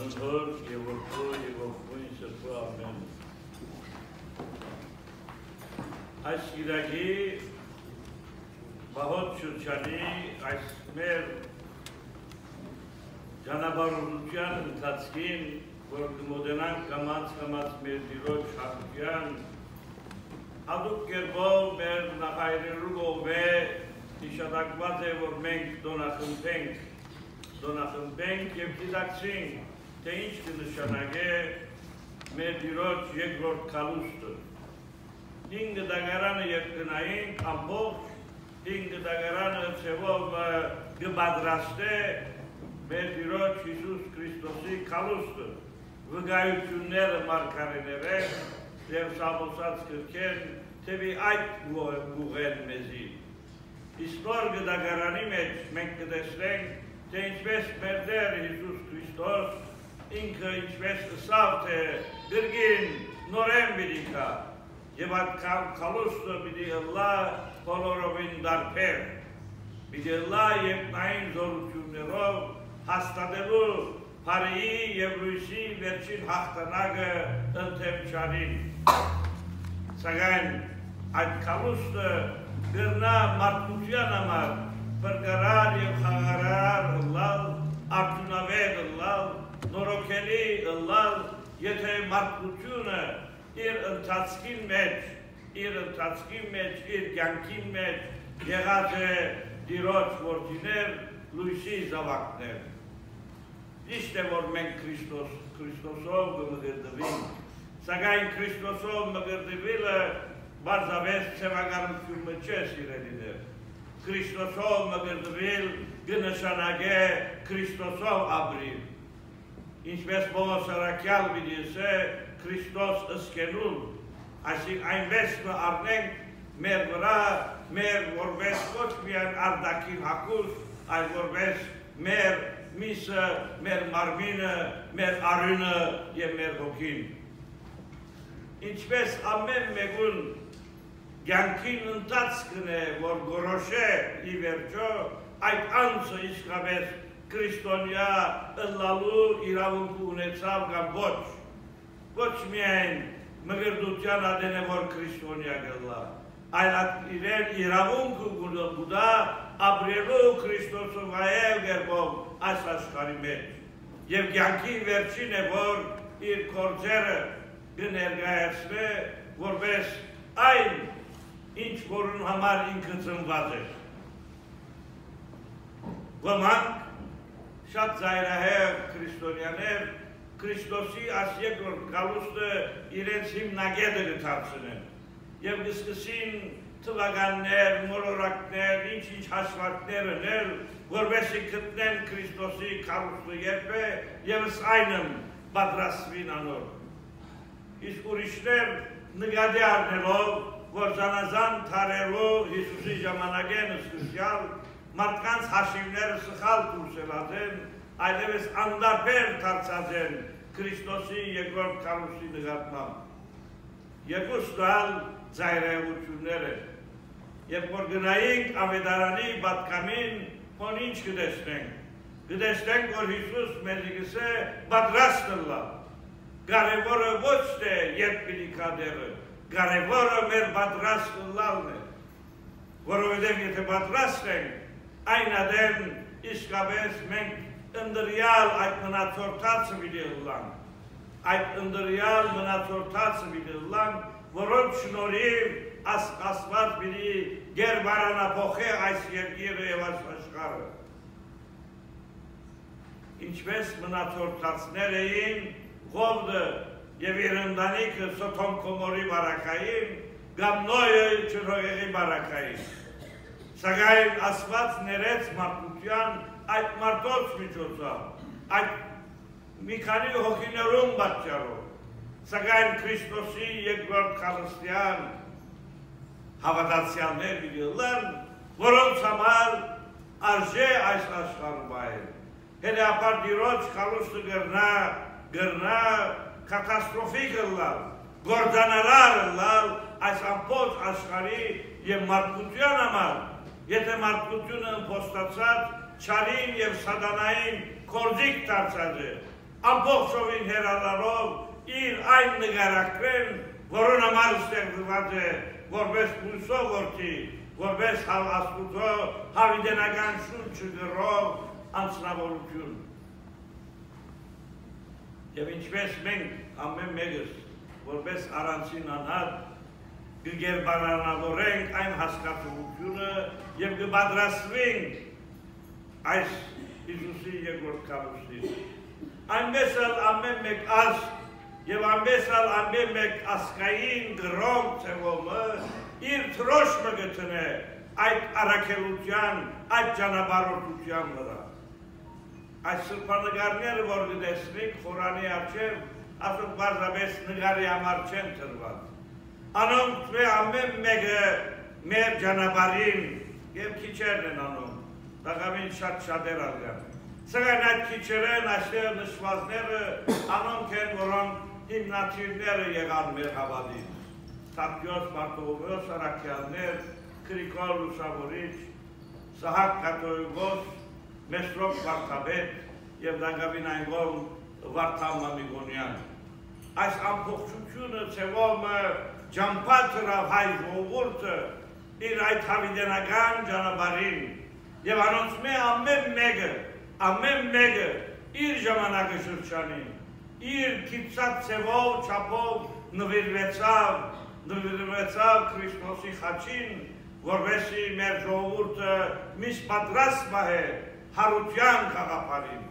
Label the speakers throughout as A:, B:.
A: Անհոր եւ որդու եւ ողջույն սրբու ամեն։ Այս իրագի բահոտ շրջանի այս մեր ճանապարհորդության ընթացքին, որ կմոտենանք կամած մեր դիրոջ հաղթյան, հատուկ կերպով մեր նախայրելու կողմե իշադակված է, որ մենք դոնախմբենք դոնախմբենք եւ դիտակցենք, թե ինչ կնշանակե մեր դիրոջ երկրորդ կալուստը։ Հինգ դագարանը երկնային ամբողջ, հինգ դագարանը ծևով գբադրաստե մեր դիրոջ Հիսուս Քրիստոսի կալուստը, վգայությունները մարգարեները և սամոսած կրկեն, թևի այդ գուղեն մեզի։ Իսկ նոր գդագարանի մեջ մենք կտեսնենք թե ինչպես մեր Տեր Հիսուս Քրիստոս ինքը ինչպես ասավ թե դրգին նորեն պիտի կա եւ այդ քալուստը պիտի լա բոլորովին դարբեր պիտի լա եւ նային զորություններով հաստատելու Փարիի եւ Լույսի վերջին հաղթանակը ընթեմչարին սակայն այդ քալուստը գրնա մարդկության համար բրկարար և խաղարար եթե մարդկությունը իր ընթացքին մեջ, իր ընթացքին մեջ, իր կյանքին մեջ եղած է դիրոջ որդիներ, լույսի զավակներ։ Իշտ է, որ մենք Քրիստոս, Քրիստոսով կմգրդվենք, սակայն Քրիստոսով մգրդվելը բարձավես ծևագանությունը չէ սիրելիներ Քրիստոսով մգրդվել կնշանակե Քրիստոսով ապրիլ։ Ինչպես Պողոս Արաքյալ պիտի Քրիստոս ըսկենուն, այսինքն այնպես կառնենք մեր վրա, մեր որպես ոչ միայն արդակին հակուս, այլ որպես մեր միսը, մեր մարմինը, մեր արյունը եւ մեր հոգին։ Ինչպես ամեն մեկուն կյանքին ընթացքն է, որ գորոշե ի վերջո այդ անձը իսկապես քրիստոնյա ըլլալու իրավունք ունեցավ կամ ոչ։ Ոչ միայն մգրդության ադեն է, որ քրիստոնյա գլա, այլ իրեն իրավունք գուդա ապրելու Քրիստոսով այել գերբով այս աշխարի մեջ։ Եվ կյանքի վերջին է, որ իր կործերը կներգայացնե, որպես այն ինչ որուն համար ինքը ծնված էր։ Ոմանք շատ զայրահեղ քրիստոնյաներ Քրիստոսի աս երկրորդ գալուստը իրենց հիմնագետը գտարցնեն եւ գսկսին թվականներ, մոլորակներ, ինչ-ինչ հաշվարկներ ունել, որովհետեւ գտնեն Քրիստոսի գալուստը երբե եւս այնն պատրաստվին անոր։ Իսկ ուրիշներ նկատի առնելով որ զանազան թարելու Հիսուսի ժամանակեն սկսյալ մարդկանց հաշիվները սխալ դուրսելած են, այլևս անդարբեր դարձած են Քրիստոսի երկրորդ կառուցի նկատմամբ։ Երկուս տալ ծայրայություններ են։ Երբ որ գնայինք ավետարանի պատկամին, ո՞ն ինչ կտեսնենք։ Կտեսնենք, որ Հիսուս մեզ գսե պատրաստ լա։ Կարևորը ոչ թե երբ պիտի կադերը, կարևորը մեր պատրաստ լալն է, որովհետև եթե պատրաստ ենք, այն ադեմ իսկապես մենք ընդրյալ այդ մնացորդացը պիտի լան, այդ ընդրյալ մնացորդացը պիտի լան, որոնց շնորհիվ ասված պիտի գերբարանափոխե այս երկիրը եւ այս աշխարհը։ Ինչպես մնացորդացներ էին Ղովդը եւ իր ընտանիքը Սոթոմ Կոմորի բարակային, կամ Նոյը Չրոյեղի բարակային։ Սակայն Աստված ներեց մարդկության այդ մարդոց միջոցով, այդ մի քանի հոգիներում պատճառով, սակայն Քրիստոսի երկրորդ քրիստիան հավատացյալներ միլիոն, որոնց համար արժե այս աշխարհում այլ։ Հետապար դիրոջ խալուստը գրնա, գրնա կատաստրոֆիկ լալ, գործանարար լալ այս ամբողջ աշխարհի եւ մարդկության համար, եթե մարդկությունը ըմբոստացած չարին եւ սատանային կորձիկ դարձած է, ամբողջովին հերալարով իր այն նգարակրեն, որոն համար ստեղծված է որպես հույսով որդի, որպես աստուծո հավիդենական շունչը գրով անձնավորություն։ Եվ ինչպես մենք ամեն մեկս որպես առանցին անհատ կգերբարանավորենք այն հասկացողությունը եւ կպատրաստվենք այս Հիսուսի երկրորդ կառուցին։ Այնպես էլ ամեն մեկ ազգ եւ այնպես էլ ամեն մեկ ասկային գրոմ ծևոմը իր թրոշը գտնե այդ առաքելության, այդ ճանապարհորդության վրա։ Այս սրբանկարները, որ գտեսնենք խորանի արջև, ասում բարձրապես նգարի համար չեն տրված անոնք թե ամեն մեկը մեր ճանապարհին եւ քիչերն են անում։ Դակամին շատ շատեր ալգան։ Սակայն այդ քիչերեն այստեղ նշվածները անոնք են, որոնք հիմնատիրները եղան մեր հավատին։ Տապյոս Մարտովոս Արաքյաններ, Գրիգոր Լուսավորիչ, Սահակ Կատոյգոս, Մեսրոպ Վարդապետ եւ Դագավին Այնգոլ Վարդամ Մամիգոնյան։ Այս ամբողջությունը ցեվում է ջամփաթրավ հայ ժողովուրդը իր այդ հավիդենական ճանապարհին եւ անոնց մե ամեն մեկը ամեն մեկը իր ժամանակը շրջանին իր քիծած ցևով չափով նվիրվեցավ նվիրվեցավ Քրիստոսի խաչին որովհետեւ մեր ժողովուրդը միշտ պատրաստ մահե հարության խաղապարին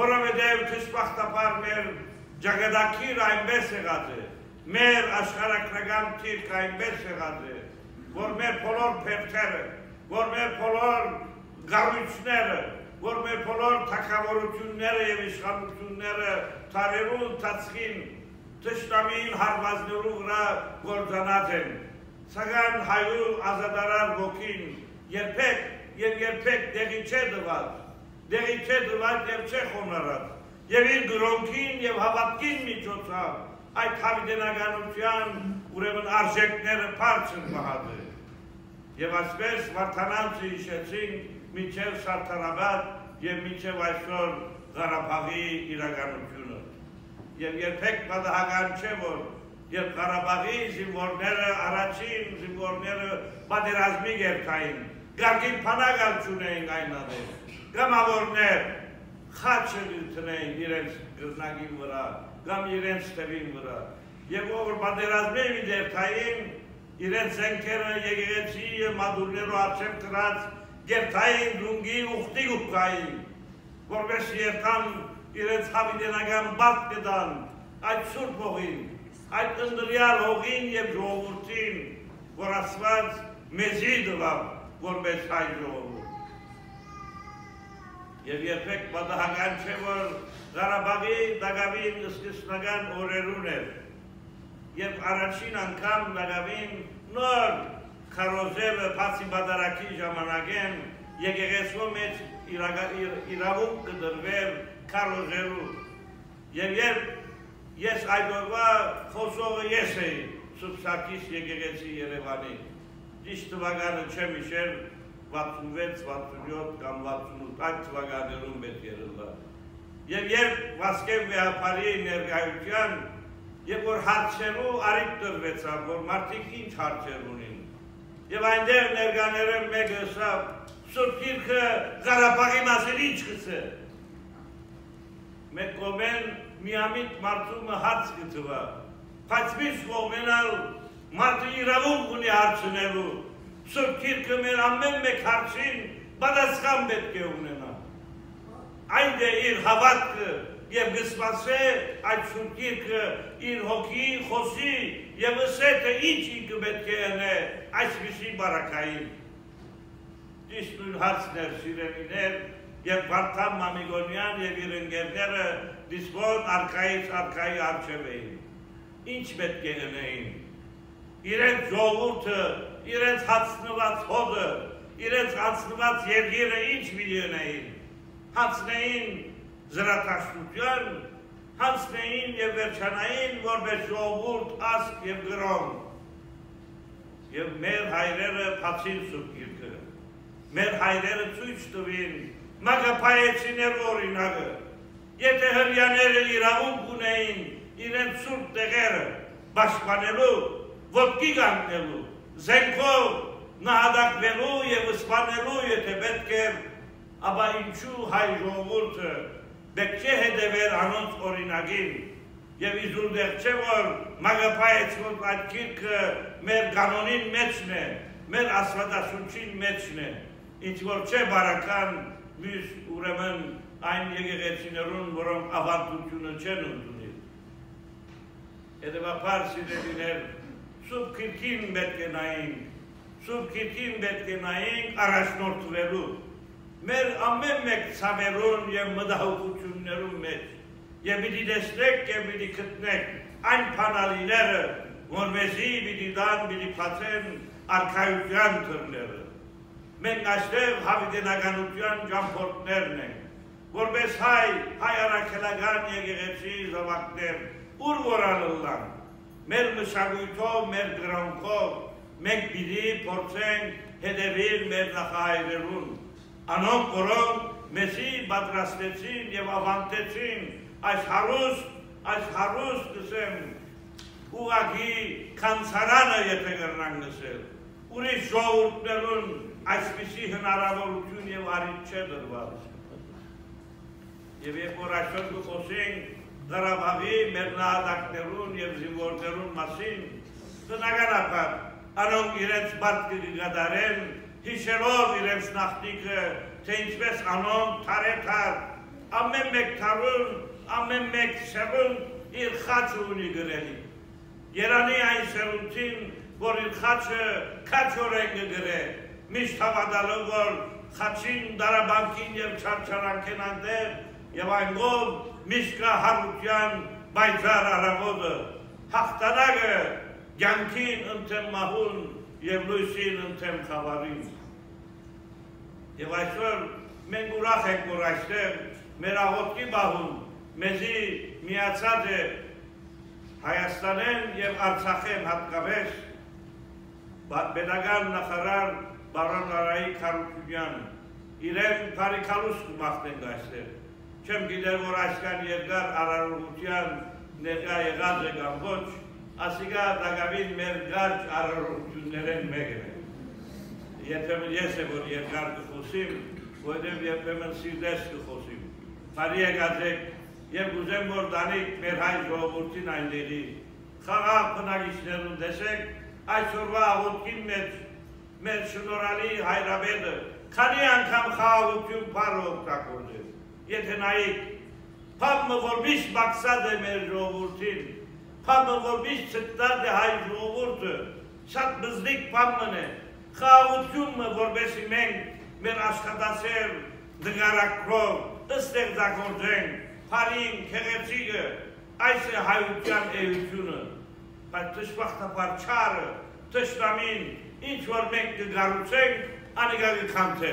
A: որովհետեւ դժբախտաբար մեր ջագադակիր այնպես եղած է մեր աշխարհակրական թիրք այնպես եղած է, որ մեր բոլոր փերթերը, որ մեր բոլոր գառույցները, որ մեր բոլոր թակավորությունները եւ իշխանությունները տարերու ընթացքին ճշտամին հարվածներու վրա գործանած են։ Սակայն հայու ազատարար ոգին երբեք եւ երբեք դեղի չէ դված, դեղի չէ դված եւ չէ խոնարած։ Եվ իր գրոնքին եւ հավատքին միջոցով այդ հավիտենականության ուրեմն արժեքները բարձր մահաձը։ Եվ ասպես վարդանանցը իշեցինք միջև Սարդարաբադ և միջև այսօր Ղարաբաղի իրականությունը։ Եվ երբեք պատահական չէ, որ երբ Ղարաբաղի զինվորները առաջին զինվորները պատերազմի գերթային, գարգին փանագալ չունեին այն ադեր, գամավորներ խաչը գտնեին իրենց գրնագի վրա, կամ իրենց տևին վրա։ Եվ ով որ պատերազմների դերթային իրենց զենքերը եկեղեցի եւ մադուրներով արժեք դրած գերթային դունգի ուխտի ուկային, որպես երթան իրենց հավիտենական բախտ կդան այդ սուրբ հողին, այդ ընդրյալ հողին եւ ժողովրդին, որ ասված մեզի դվավ, որպես հայ ժողովուրդ։ Եվ երբեք պատահական չէ, որ Ղարաբաղի Դագավին սկսնական օրերուն էր, երբ առաջին անգամ Դագավին նոր քարոզելը փացի բադարակի ժամանակ են եկեղեցու մեջ իրավունք կդրվեր քարոզելու։ Եվ երբ ես այդ օրվա խոսողը ես էի Սուբսակիս եկեղեցի Երևանի, ճիշտ թվականը չեմ իշեր 66, 67 կամ 68 այդ թվականներում պետք է լա։ Եվ երբ Վասկև վեհապարի ներգայության, երբ որ հարցերու արիք տրվեցավ, որ մարդիկ ինչ հարցեր ունին, եւ այնտեղ ներկաները մեկը սա Սուրբ Գիրքը Ղարաբաղի մասին ինչ գցե։ Մեկ կողմեն միամիտ մարդումը հարց գծվա, բայց միշտ կողմենալ մարդը իրավունք ունի հարցնելու։ Սուրբ Գիրքը մեր ամեն մեկ հարցին պատասխան պետք է ունենա այն է իր հավատքը եւ գսպասե այդ շուտիկը իր հոգի խոսի եւ ասե թե ինչ ինքը պետք է անե այսպիսի բարակային ճիշտ նույն հարցներ սիրելիներ եւ Վարդան Մամիգոնյան եւ իր ընկերները դիսպոտ արքայից արքայի արժև էին ինչ պետք է անեին իրենց ժողովուրդը իրենց հացնված հողը իրենց հացնված երկիրը ինչ միլիոնային հանցնեին զրատաշտության, հանցնեին և վերջանային, որպես ժողովուրդ ասկ և գրոն։ Եվ մեր հայրերը պացին սուրգիրկը, մեր հայրերը ծույչ տվին, մագապայեցիներ օրինագը, Եթե հրյաները իրավունք ունեին իրենց սուրբ տեղերը պաշտպանելու, ոտքի կանգնելու, զենքով նահատակվելու եւ սպանելու, եթե պետք է, ապա ինչու հայ ժողովուրդը պետք է հետևեր անոնց օրինագին եւ իզուր դեռ չէ որ մագապայեցվող այդ քիրքը մեր կանոնին մեջն է, մեր աստվածաշունչին մեջն է, ինչ որ չէ բարական մյուս ուրեմն այն եկեղեցիներուն, որոնք ավանդությունը չեն ընդունել։ Հետևաբար սիրելիներ, սուրբ քիրքին պետք է նայենք, սուրբ քիրքին պետք է նայենք առաջնորդվելու։ Մեր ամեն մեկ ցավերուն եւ մտահոգություններուն մեջ եւ պիտի տեսնեք եւ պիտի գտնեք այն փանալիները, որ մեզի պիտի դան, պիտի փածեն արքայության թռները։ Մենք այստեղ հավիտենականության ճամփորդներն ենք, որպես հայ, հայ առաքելական եկեղեցի զավակներ, ուր որալըլան, մեր մշակույթով, մեր գրոնքով, մենք պիտի փորձենք հետևել մեր նախահայրերուն, անոնք, որոնք մեզի պատրաստեցին եւ ավանդեցին այս հարուստ, այս հարուստ կսեմ, ուղագի կանցարանը եթե կրնան գսել, ուրիշ ժողորդներուն այսպիսի հնարավորություն եւ արիտ չէ դրված։ Եվ երբ որ այսօր կխոսենք Ղարաբաղի մեր նահատակներուն եւ զինվորներուն մասին, բնականաբար անոնք իրենց բարձ կգադարեն, հիշելով իրենց նախնիկը, թե ինչպես անոնք թարեթար, ամեն մեկ թարուն ամեն մեկ սեղուն իր խաչը ունի գրելի։ Երանի այն սեղունցին, որ իր խաչը կաչորեն կգրե, միշտ հավատալով, որ խաչին դարաբանքին և չարչարանքեն անդեր, և այնգով միշտ կա հարության բայցար արավոդը, հաղթանագը գյանքին ընթեմ մահուն և լույսին ընթեմ խավարին։ Եվ այսօր մենք ուրախ ենք, որ այստեղ մեր աղոտքի բահուն մեզի միացած է Հայաստանեն եւ Արցախեն հատկապես պետական նախարար բարոն Արայի Խարությունյան իրեն բարիկալուս կմախտենք այստեղ։ Չեմ գիտեր, որ այսքան երկար արարողության ներկա եղած է կամ ոչ, ասիկա դակավին մեր գարջ արարողություններեն մեկն է։ Երբեմն ես է, որ երկար կխոսիմ, որտեղ երբեմն սիրտես կխոսիմ։ Բարի եկած եք եւ ուզեմ որ դանիք մեր հայ ժողովրդին այնտեղի խաղաղ բնակիչներուն տեսեք այսօրվա աղոթքին մեջ մեր շնորհալի հայրաբեդը քանի անգամ խաղաղություն բառը օգտագործել եթե նայեք Փամը որ միշտ բացած է մեր ժողովրդին Փամը որ միշտ ցտած է հայ ժողովուրդը շատ բզդիկ փամն է խաղաղությունը որբեսի մենք մեր աշխատասեր դգարակրով ստեղծագործենք փարին, քեղեցիկը, այս է հայության էությունը, բայց դժբախտաբար չարը, տշտամին, ինչ որ մենք կգարուցենք, անիկա կքանթե,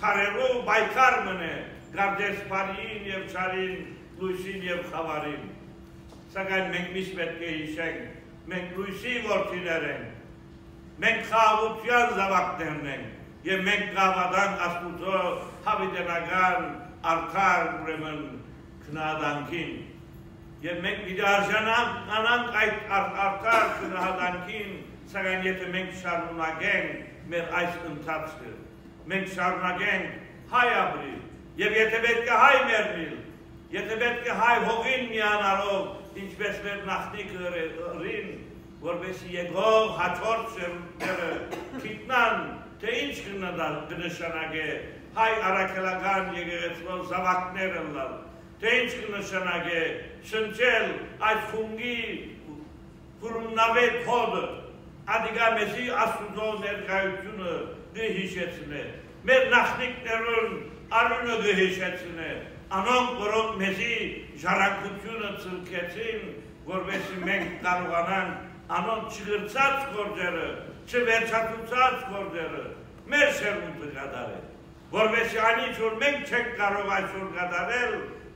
A: թարելու բայկար մնե, գարդես փարին եւ չարին, լույսին եւ խավարին։ Սակայն մենք միշտ պետք է հիշենք, մենք լույսի որդիներ ենք, մենք խաղաղության զավակներն ենք եւ մենք կավադանք աստուծո հավիտենական արդար ուրեմն քնահատանքին եւ մենք պիտի արժանանք անանք այդ արդար քնահատանքին, սակայն եթե մենք շարունակենք մեր այս ընթացքը, մենք շարունակենք հայ ապրիլ եւ եթե պետք է հայ մեռնել, եթե պետք է հայ հողին միանալով, ինչպես մեր նախնիկը ռին, որբեսի եկող հաջորդ շերուտները գիտնան, թե ինչ կնշանակե հայ առաքելական եկեղեցվոն զավակներ ընլալ, թե ինչ կնշանակե շնչել այդ խունգի խուրումնավետ հոդը, ադիգա մեզի աստուծո ներկայությունը գհիշեցնե, մեր նախնիկներուն արունը գհիշեցնե, անոնք, որոնք մեզի ժարակությունը ծլկեցին, որովհետև մենք կարողանանք անոնք չգրծած գործերը, չվերջացուցած գործերը մեր շերմունքը կատարել, որովհետև այնինչ որ մենք չենք կարող այսօր կատարել,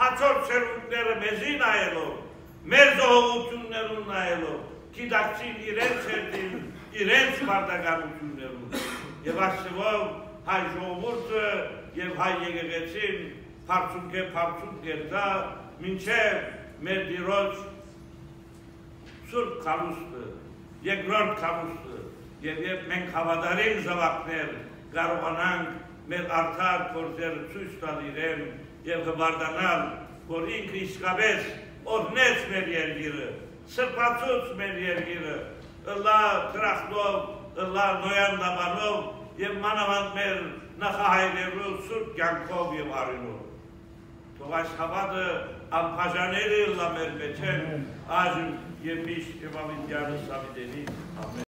A: հաջորդ սերունդները մեզի նայելով, մեր զողողություններուն նայելով, կիդակցին իրենց հետին, իրենց մարդականություններուն։ Եվ ասվով հայ ժողովուրդը և հայ եկեղեցին փարցունք է փարցունք երդա մինչև մեր դիրոջ սուրբ կալուստը, երկրորդ կալուստը, եւ երբ մենք հավատարիմ զավակներ կարողանանք մեր արդար գործերը ցույց տալ իրեն եւ հբարդանալ, որ ինքը իսկապես օրնեց մեր երկիրը, սրբացուց մեր երկիրը, ըլա տրախտով, ըլա նոյան դաբանով եւ մանավանդ մեր նախահայրերու սուրբ կյանքով եւ արյունով։ Թող այս հավատը անբաժանելի լա մեր մեջ են, այժմ եւ միշտ եւ ավինդյանը սավիդենի։ Ամեն։